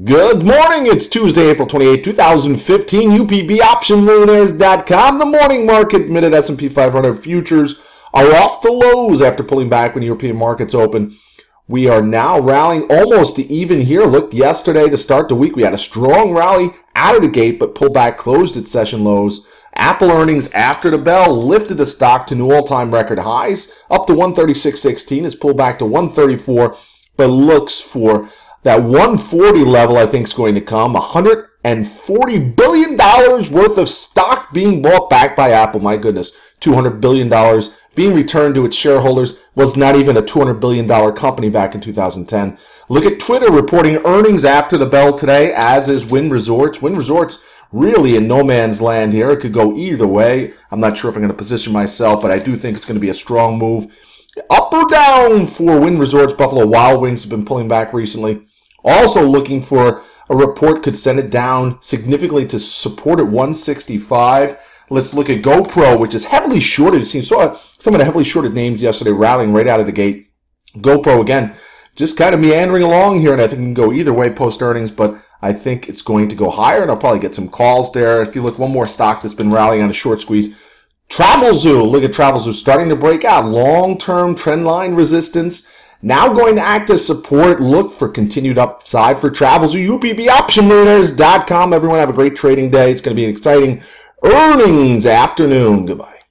Good morning. It's Tuesday, April 28, 2015. UPBOptionMillionaires.com. The morning market admitted S&P 500 futures are off the lows after pulling back when European markets open. We are now rallying almost to even here. Look, yesterday to start the week, we had a strong rally out of the gate, but pulled back, closed at session lows. Apple earnings after the bell lifted the stock to new all-time record highs, up to 136.16. It's pulled back to 134, but looks for that 140 level, I think, is going to come. 140 billion dollars worth of stock being bought back by Apple. My goodness, 200 billion dollars being returned to its shareholders was not even a 200 billion dollar company back in 2010. Look at Twitter reporting earnings after the bell today, as is Wynn Resorts. Wynn Resorts really in no man's land here. It could go either way. I'm not sure if I'm going to position myself, but I do think it's going to be a strong move. Up or down for Wynn Resorts. Buffalo Wild Wings have been pulling back recently. Also looking for a report could send it down significantly to support at 165. Let's look at GoPro, which is heavily shorted. You saw some of the heavily shorted names yesterday rallying right out of the gate. GoPro again, just kind of meandering along here, and I think it can go either way post earnings, but I think it's going to go higher, and I'll probably get some calls there. If you look, one more stock that's been rallying on a short squeeze. Travelzoo, look at Travelzoo starting to break out. Long-term trend line resistance now going to act as support. Look for continued upside for Travels Travelzoo. UPBOptionMillionaires.com. Everyone have a great trading day. It's going to be an exciting earnings afternoon. Goodbye.